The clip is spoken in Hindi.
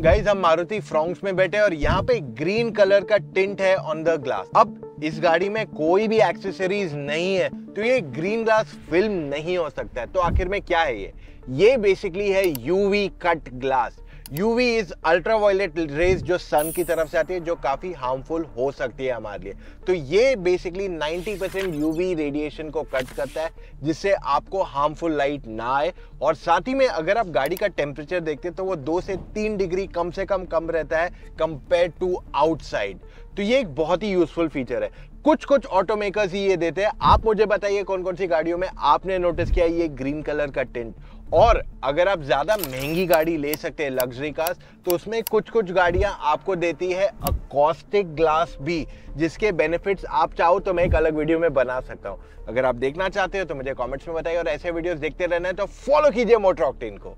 गाइज़ हम मारुति फ्रॉन्क्स में बैठे और यहाँ पे ग्रीन कलर का टिंट है ऑन द ग्लास अब इस गाड़ी में कोई भी एक्सेसरीज नहीं है तो ये ग्रीन ग्लास फ़िल्म नहीं हो सकता है। तो आखिर में क्या है ये? ये बेसिकली है UV cut glass UV is ultraviolet rays जो सन की तरफ़ से आती है, जो काफ़ी हार्मफुल हो सकती है हमारे लिए। तो ये बेसिकली 90 परसेंट यूवी रेडिएशन को कट करता है, जिससे आपको हार्मफुल लाइट ना आए। और साथ ही में अगर आप गाड़ी का टेम्परेचर देखते हैं तो वो दो से तीन डिग्री कम से कम कम रहता है कंपेयर टू आउटसाइड तो ये एक बहुत ही यूजफुल फीचर है। कुछ कुछ ऑटोमेकर्स ही ये देते हैं। आप मुझे बताइए कौन कौन सी गाड़ियों में आपने नोटिस किया ये ग्रीन कलर का टिंट और अगर आप ज़्यादा महँगी गाड़ी ले सकते हैं लग्जरी कार्स तो उसमें कुछ कुछ गाड़ियाँ आपको देती है अकॉस्टिक ग्लास भी, जिसके बेनिफिट्स आप चाहो तो मैं एक अलग वीडियो में बना सकता हूँ। अगर आप देखना चाहते हो तो मुझे कमेंट्स में बताइए और ऐसे वीडियोस देखते रहना है तो फॉलो कीजिए मोटर ऑक्टेन को।